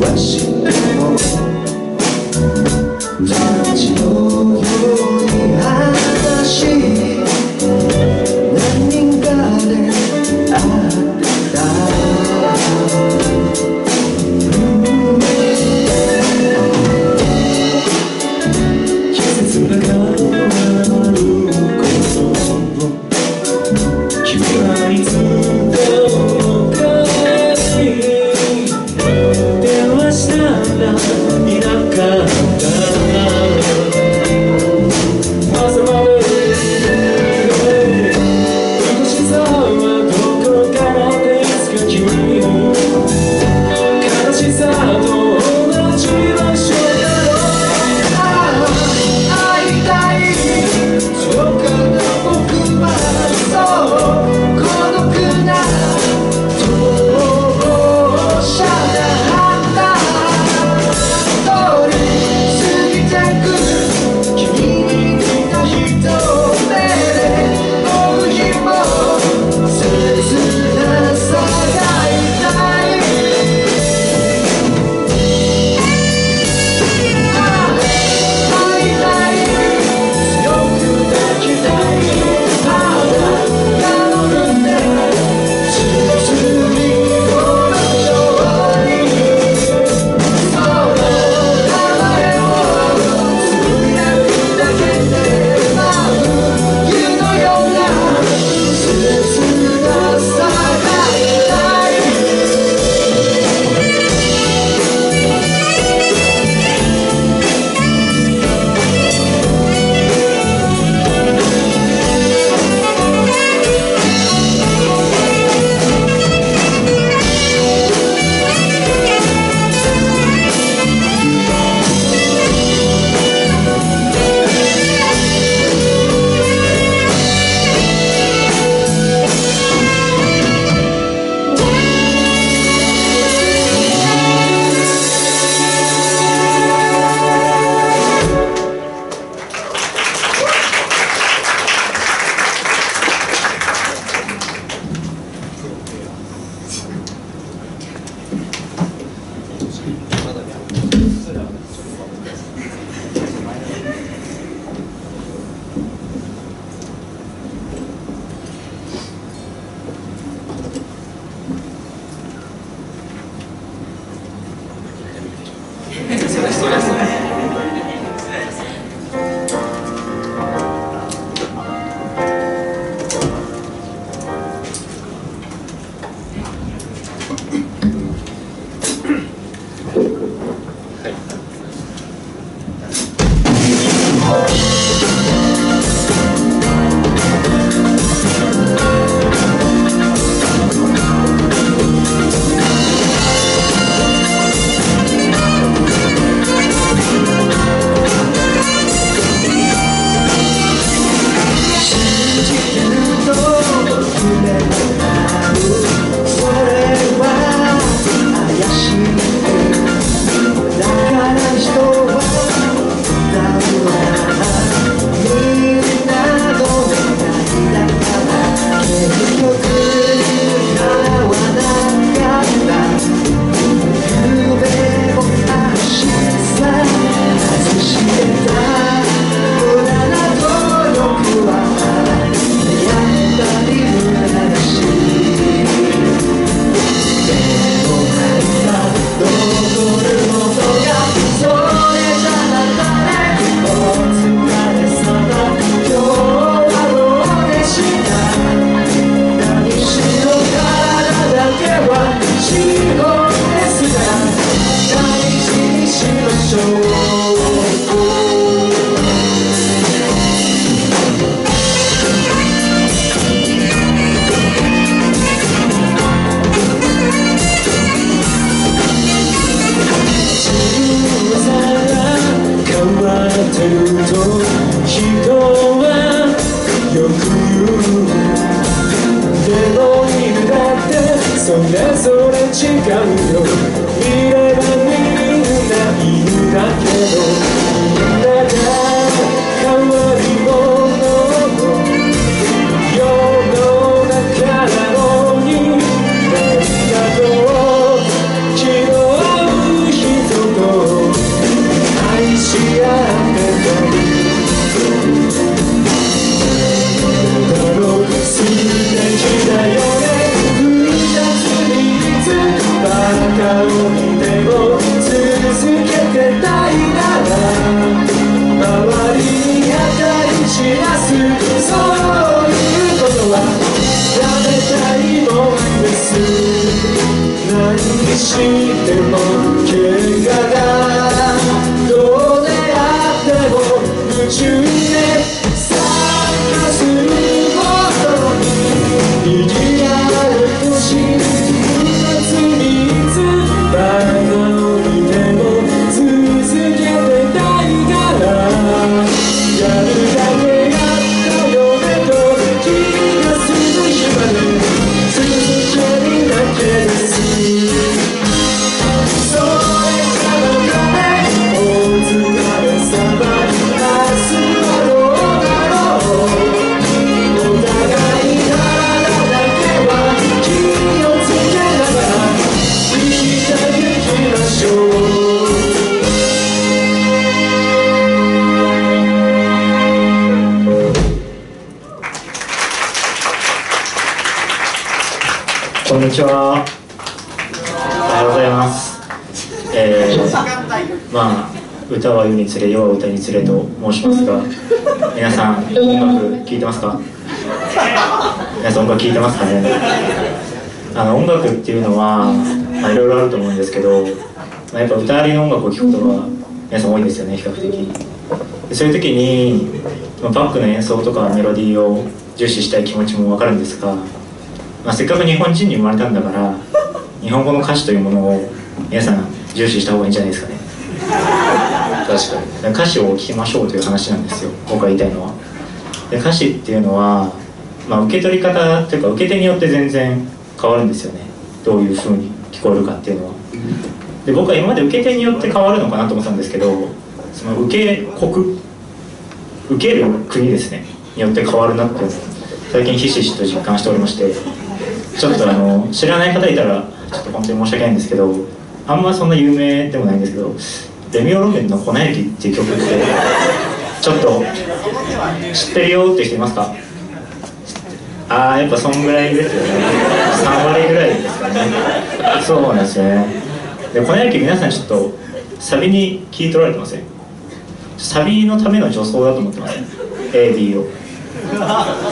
Washington, Washington. ですか皆さん音楽聴いてますか？皆さん音楽聴いてますかね？あの音楽っていうのは、ま、いろいろあると思うんですけど、まあ、やっぱ歌ありの音楽を聴くことが皆さん多いんですよね比較的。でそういう時に、まあ、バックの演奏とかメロディーを重視したい気持ちも分かるんですが、まあ、せっかく日本人に生まれたんだから日本語の歌詞というものを皆さん重視した方がいいんじゃないですかね。確かに。歌詞を聴きましょうという話なんですよ。僕が言いたいのは。で歌詞っていうのは、まあ、受け取り方というか受け手によって全然変わるんですよね。どういうふうに聞こえるかっていうのは。で僕は今まで受け手によって変わるのかなと思ったんですけどその受け国受ける国ですね。によって変わるなって最近ひしひしと実感しておりましてちょっとあの知らない方いたらちょっと本当に申し訳ないんですけどあんまそんな有名でもないんですけどレミオロメンの「粉雪」っていう曲ってちょっと知ってるよって人いますか？ああやっぱそんぐらいですよね。3割ぐらいですかね。そうなんですよね。でこの野球皆さんちょっとサビに聞い取られてません？サビのための助走だと思ってます。AB を。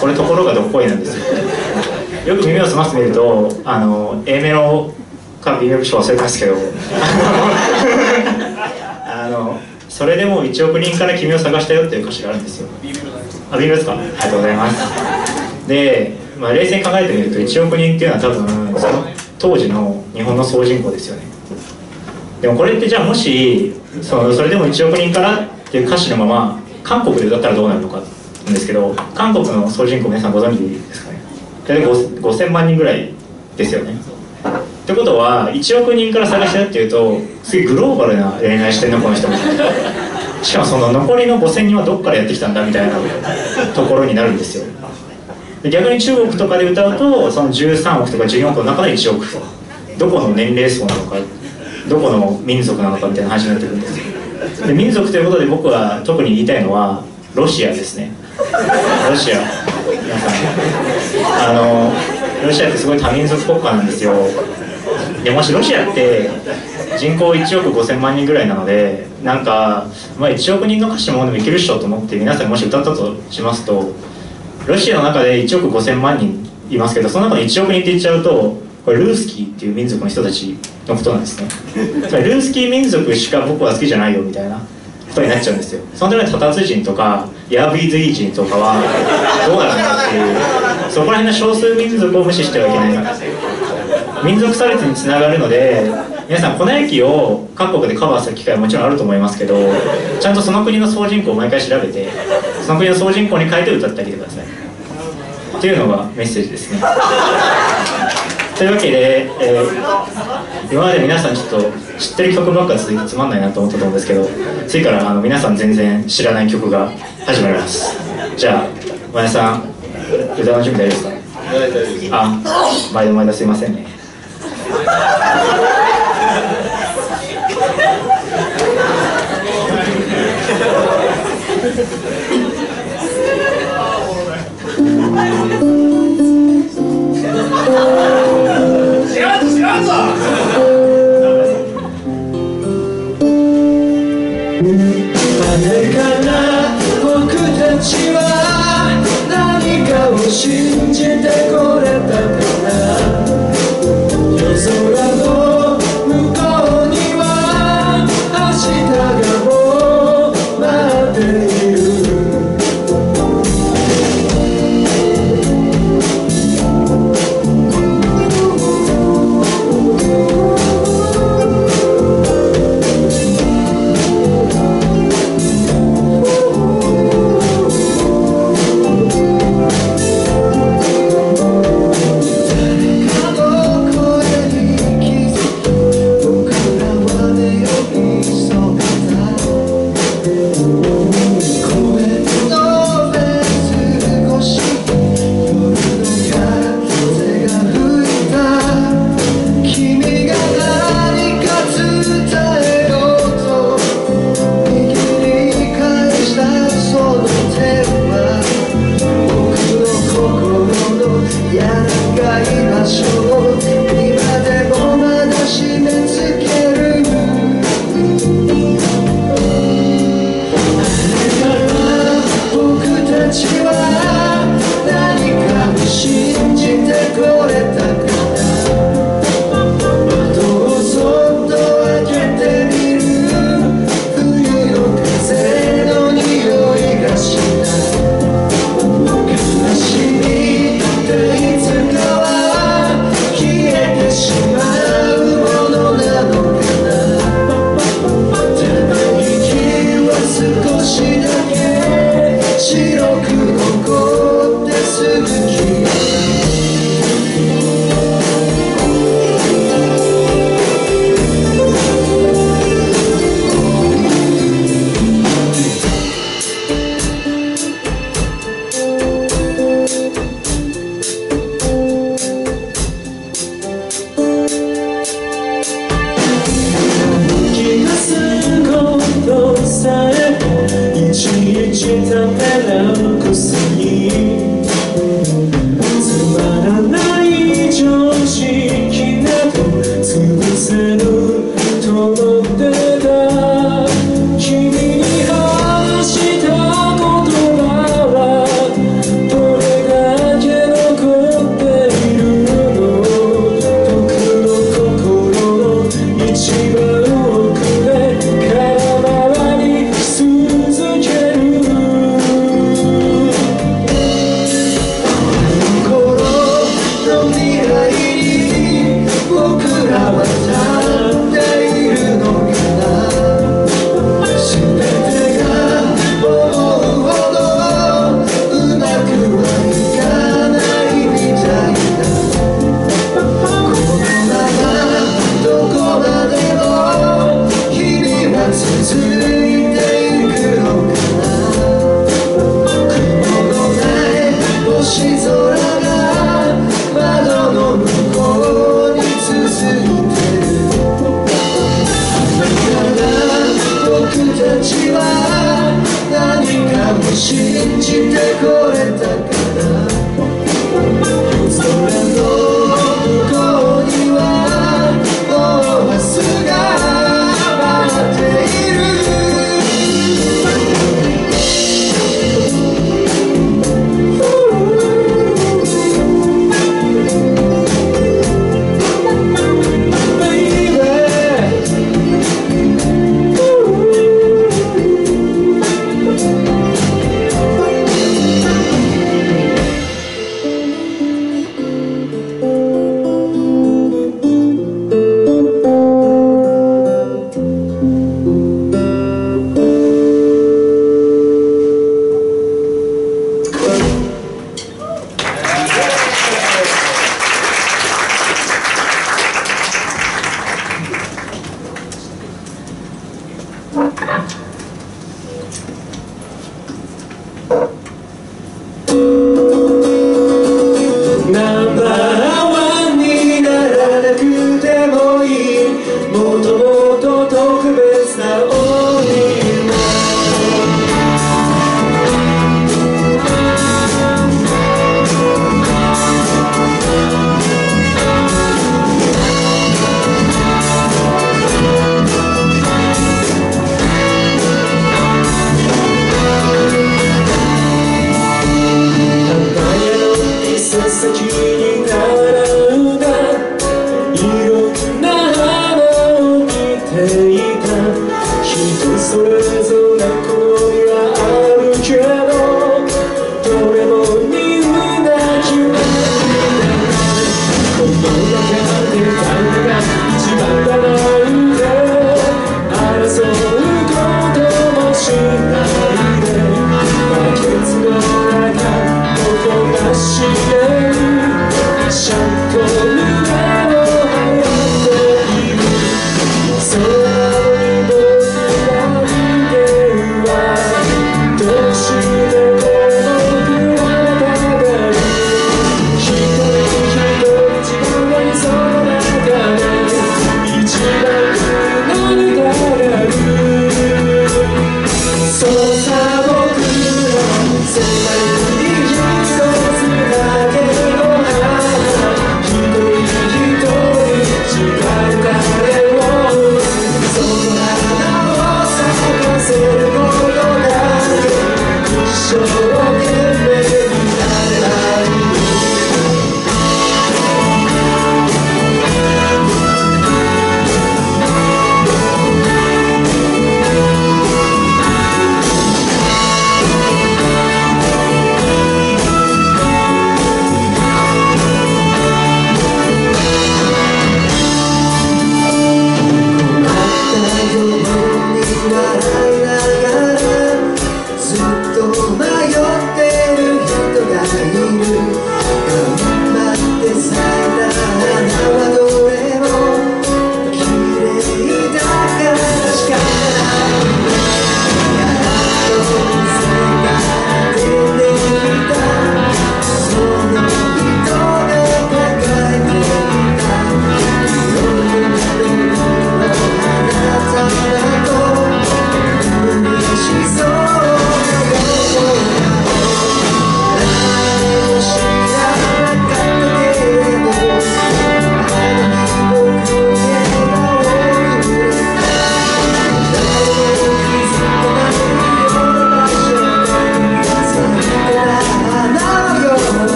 これところがどっこいなんですよ。よく耳を澄ませてみるとあの A メロか B メロか忘れたんですけど。あのそれでも1億人から君を探したよっていう歌詞があるんですよ。あメロですか？ありがとうございます。で、まあ、冷静に考えてみると1億人っていうのは多分その当時の日本の総人口ですよね。でもこれってじゃあもしそのそれでも1億人からっていう歌詞のまま韓国で歌ったらどうなるのかなんですけど韓国の総人口皆さんご存知ですかね？大体5000万人ぐらいですよねってことは1億人から探したっていうとすげえグローバルな恋愛してんのこの人もしかもその残りの5000人はどっからやってきたんだみたいなところになるんですよ。逆に中国とかで歌うとその13億とか14億の中で1億どこの年齢層なのかどこの民族なのかみたいな話になってくるんですよで民族ということで僕は特に言いたいのはロシアですね。ロシア。皆さん。あのロシアってすごい多民族国家なんですよ。でもしロシアって人口1億5000万人ぐらいなのでなんか、まあ、1億人の歌詞もでもいけるっしょと思って皆さんもし歌ったとしますとロシアの中で1億5000万人いますけどその中で1億人って言っちゃうとこれルースキーっていう民族の人たちのことなんですね。つまりルースキー民族しか僕は好きじゃないよみたいなことになっちゃうんですよ。そのためにタタツ人とかヤービーズイー人とかはどうなるんだっていうそこら辺の少数民族を無視してはいけない。から民族差別につながるので皆さん粉焼を各国でカバーする機会はもちろんあると思いますけどちゃんとその国の総人口を毎回調べてその国の総人口に変えて歌ってあげてください。っていうのがメッセージですね。というわけで、えー、今まで皆さんちょっと知ってる曲ばっか続いてつまんないなと思ったと思うんですけど次からあの皆さん全然知らない曲が始まります。じゃあ前さん歌の準備大丈夫ですか？あ毎度毎度すいませんね つまらない常識